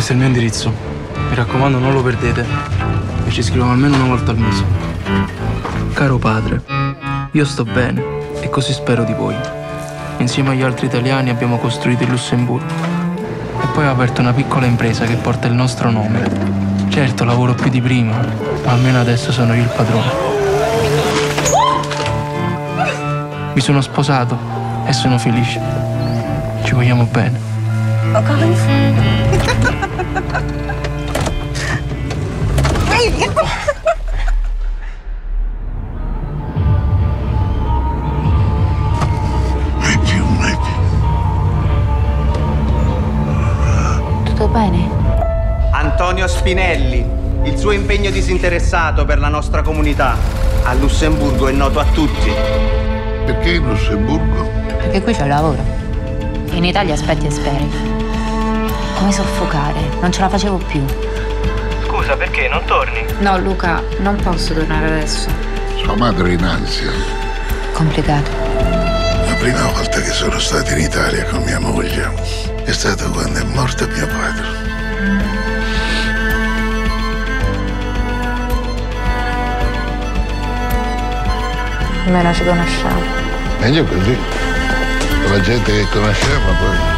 Questo è il mio indirizzo. Mi raccomando, non lo perdete. E ci scrivo almeno una volta al mese. Caro padre, io sto bene e così spero di voi. Insieme agli altri italiani abbiamo costruito il Lussemburgo. E poi ho aperto una piccola impresa che porta il nostro nome. Certo, lavoro più di prima, ma almeno adesso sono io il padrone. Mi sono sposato e sono felice. Ci vogliamo bene. Mai Tutto bene? Antonio Spinelli, il suo impegno disinteressato per la nostra comunità a Lussemburgo è noto a tutti. Perché in Lussemburgo? Perché qui c'è lavoro. In Italia aspetti e speri. Come soffocare? Non ce la facevo più. Scusa, perché non torni? No, Luca, non posso tornare adesso. Sua madre è in ansia. Complicato. La prima volta che sono stato in Italia con mia moglie è stata quando è morto mio padre. Almeno ci conosciamo. Meglio così. Con la gente che conosciamo poi